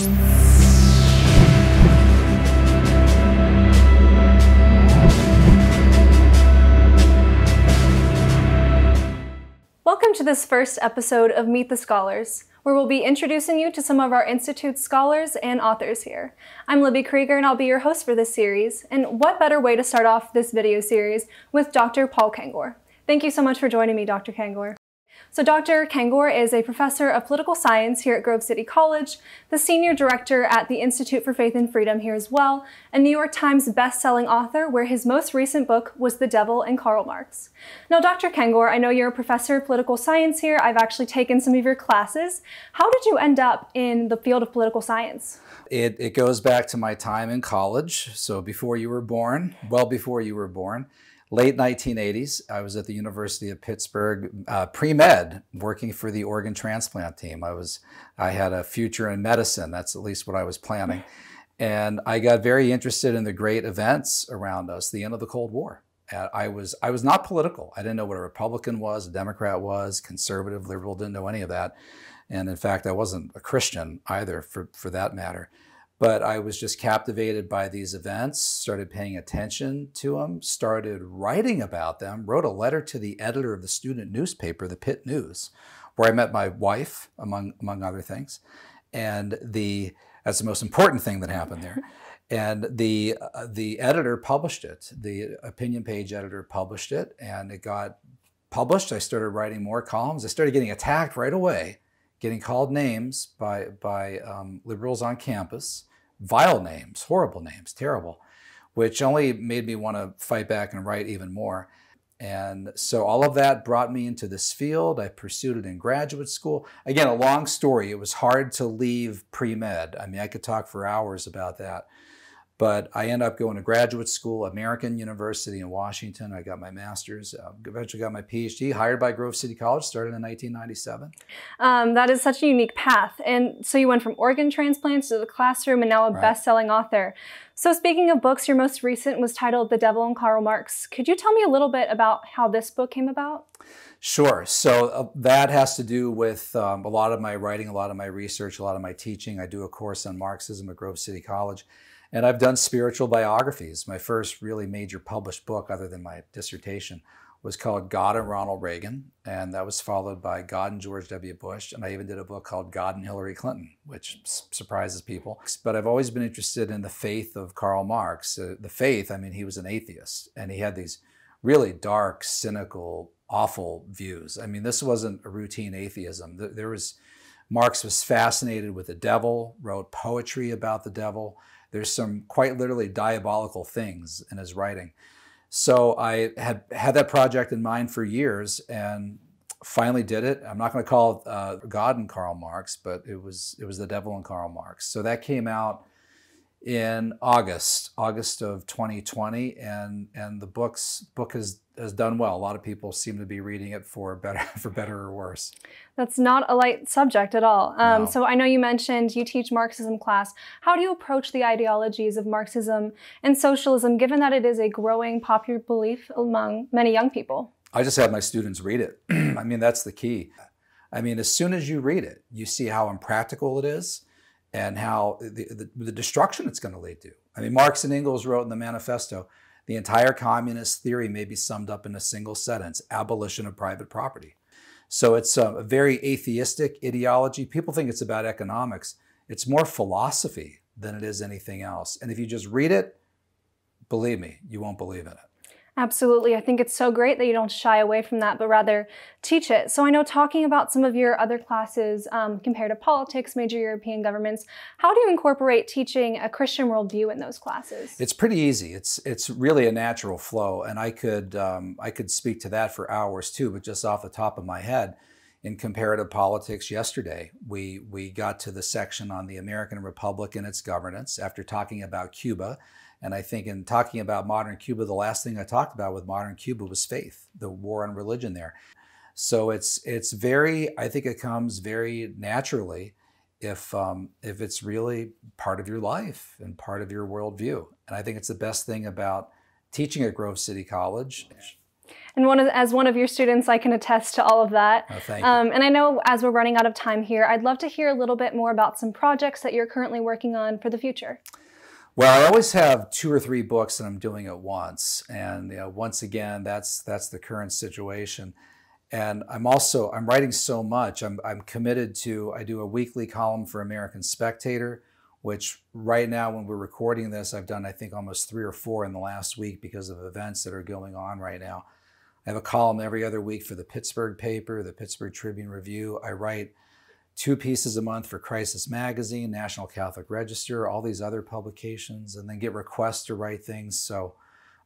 Welcome to this first episode of Meet the Scholars, where we'll be introducing you to some of our Institute's scholars and authors here. I'm Libby Krieger and I'll be your host for this series. And what better way to start off this video series with Dr. Paul Kengor. Thank you so much for joining me, Dr. Kengor. So Dr. Kengor is a professor of political science here at Grove City College, the senior director at the Institute for Faith and Freedom here as well, a New York Times best-selling author where his most recent book was The Devil and Karl Marx. Now, Dr. Kengor, I know you're a professor of political science here. I've actually taken some of your classes. How did you end up in the field of political science? It, it goes back to my time in college, so before you were born, well before you were born late 1980s, I was at the University of Pittsburgh uh, pre-med, working for the organ transplant team. I was, I had a future in medicine. That's at least what I was planning, and I got very interested in the great events around us, the end of the Cold War. And I was, I was not political. I didn't know what a Republican was, a Democrat was, conservative, liberal. Didn't know any of that, and in fact, I wasn't a Christian either, for for that matter but I was just captivated by these events, started paying attention to them, started writing about them, wrote a letter to the editor of the student newspaper, the Pitt News, where I met my wife, among, among other things. And the, that's the most important thing that happened there. And the, uh, the editor published it, the opinion page editor published it, and it got published. I started writing more columns. I started getting attacked right away, getting called names by, by um, liberals on campus vile names, horrible names, terrible, which only made me want to fight back and write even more. And so all of that brought me into this field. I pursued it in graduate school. Again, a long story. It was hard to leave pre med. I mean, I could talk for hours about that. But I end up going to graduate school, American University in Washington. I got my master's, uh, eventually got my PhD, hired by Grove City College, started in 1997. Um, that is such a unique path. And so you went from organ transplants to the classroom and now a right. best selling author. So, speaking of books, your most recent was titled The Devil and Karl Marx. Could you tell me a little bit about how this book came about? Sure. So uh, that has to do with um, a lot of my writing, a lot of my research, a lot of my teaching. I do a course on Marxism at Grove City College. And I've done spiritual biographies. My first really major published book, other than my dissertation, was called God and Ronald Reagan, and that was followed by God and George W. Bush. And I even did a book called God and Hillary Clinton, which surprises people. But I've always been interested in the faith of Karl Marx. Uh, the faith, I mean, he was an atheist, and he had these really dark, cynical, awful views. I mean, this wasn't a routine atheism. There was Marx was fascinated with the devil, wrote poetry about the devil there's some quite literally diabolical things in his writing. So I had had that project in mind for years and finally did it. I'm not going to call it uh, God and Karl Marx, but it was it was the devil and Karl Marx. So that came out in August, August of 2020, and and the books book has has done well. A lot of people seem to be reading it for better for better or worse. That's not a light subject at all. Um, no. So I know you mentioned you teach Marxism class. How do you approach the ideologies of Marxism and socialism, given that it is a growing popular belief among many young people? I just have my students read it. I mean, that's the key. I mean, as soon as you read it, you see how impractical it is and how the, the, the destruction it's going to lead to. I mean, Marx and Engels wrote in the manifesto the entire communist theory may be summed up in a single sentence abolition of private property. So it's a very atheistic ideology. People think it's about economics. It's more philosophy than it is anything else. And if you just read it, believe me, you won't believe in it. Absolutely. I think it's so great that you don't shy away from that, but rather teach it. So I know talking about some of your other classes, um, comparative politics, major European governments, how do you incorporate teaching a Christian worldview in those classes? It's pretty easy. It's it's really a natural flow, and I could um, I could speak to that for hours too. But just off the top of my head, in comparative politics yesterday, we we got to the section on the American Republic and its governance after talking about Cuba and I think in talking about modern Cuba, the last thing I talked about with modern Cuba was faith, the war on religion there. So it's it's very, I think it comes very naturally if um, if it's really part of your life and part of your worldview. And I think it's the best thing about teaching at Grove City College. And one of, as one of your students, I can attest to all of that. Oh, thank um, and I know as we're running out of time here, I'd love to hear a little bit more about some projects that you're currently working on for the future. Well, I always have two or three books that I'm doing at once, and you know, once again, that's that's the current situation. And I'm also I'm writing so much. I'm I'm committed to. I do a weekly column for American Spectator, which right now, when we're recording this, I've done I think almost three or four in the last week because of events that are going on right now. I have a column every other week for the Pittsburgh paper, the Pittsburgh Tribune Review. I write two pieces a month for Crisis Magazine, National Catholic Register, all these other publications, and then get requests to write things. So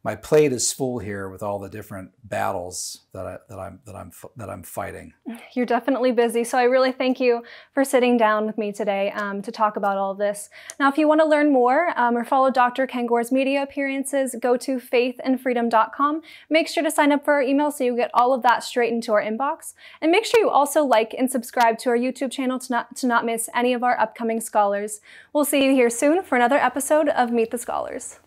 my plate is full here with all the different battles that I that I'm that I'm that I'm fighting. You're definitely busy, so I really thank you for sitting down with me today um, to talk about all this. Now, if you want to learn more um, or follow Dr. Kengor's media appearances, go to faithandfreedom.com. Make sure to sign up for our email so you get all of that straight into our inbox, and make sure you also like and subscribe to our YouTube channel to not to not miss any of our upcoming scholars. We'll see you here soon for another episode of Meet the Scholars.